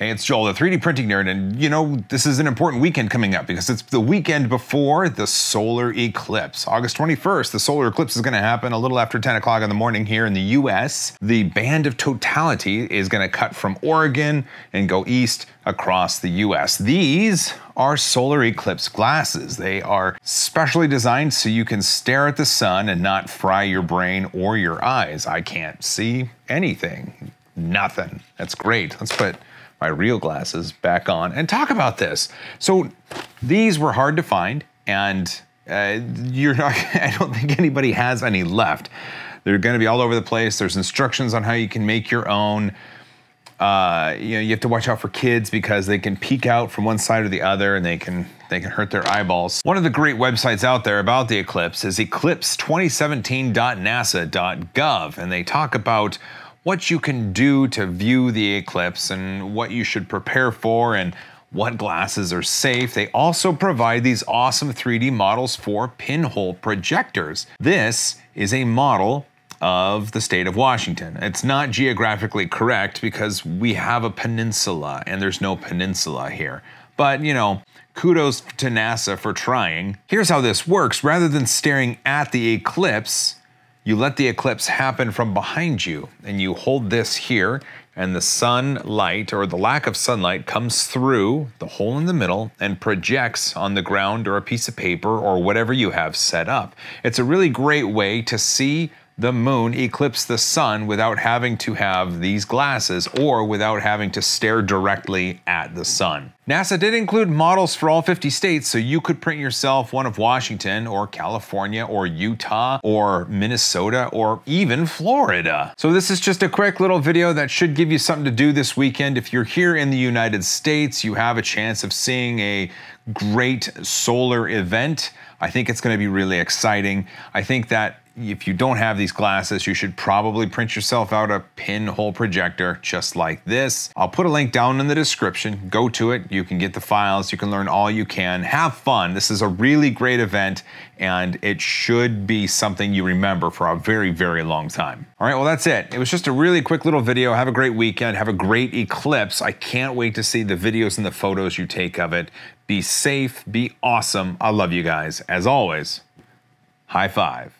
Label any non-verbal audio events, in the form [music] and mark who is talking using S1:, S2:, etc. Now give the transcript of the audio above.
S1: Hey, it's Joel, the 3D printing nerd, and you know, this is an important weekend coming up because it's the weekend before the solar eclipse. August 21st, the solar eclipse is going to happen a little after 10 o'clock in the morning here in the US. The band of totality is going to cut from Oregon and go east across the US. These are solar eclipse glasses. They are specially designed so you can stare at the sun and not fry your brain or your eyes. I can't see anything. Nothing. That's great. Let's put my real glasses back on and talk about this. So these were hard to find, and uh, you're not, [laughs] I don't think anybody has any left. They're going to be all over the place. There's instructions on how you can make your own. Uh, you know, you have to watch out for kids because they can peek out from one side or the other, and they can they can hurt their eyeballs. One of the great websites out there about the eclipse is eclipse2017.nasa.gov, and they talk about what you can do to view the eclipse and what you should prepare for and what glasses are safe. They also provide these awesome 3D models for pinhole projectors. This is a model of the state of Washington. It's not geographically correct because we have a peninsula and there's no peninsula here. But, you know, kudos to NASA for trying. Here's how this works. Rather than staring at the eclipse, you let the eclipse happen from behind you and you hold this here and the sunlight or the lack of sunlight comes through the hole in the middle and projects on the ground or a piece of paper or whatever you have set up. It's a really great way to see the moon eclipse the sun without having to have these glasses or without having to stare directly at the sun. NASA did include models for all 50 states, so you could print yourself one of Washington or California or Utah or Minnesota or even Florida. So this is just a quick little video that should give you something to do this weekend. If you're here in the United States, you have a chance of seeing a great solar event. I think it's going to be really exciting. I think that if you don't have these glasses, you should probably print yourself out a pinhole projector just like this. I'll put a link down in the description. Go to it. You can get the files. You can learn all you can. Have fun. This is a really great event and it should be something you remember for a very, very long time. All right, well, that's it. It was just a really quick little video. Have a great weekend. Have a great eclipse. I can't wait to see the videos and the photos you take of it. Be safe. Be awesome. I love you guys. As always, high five.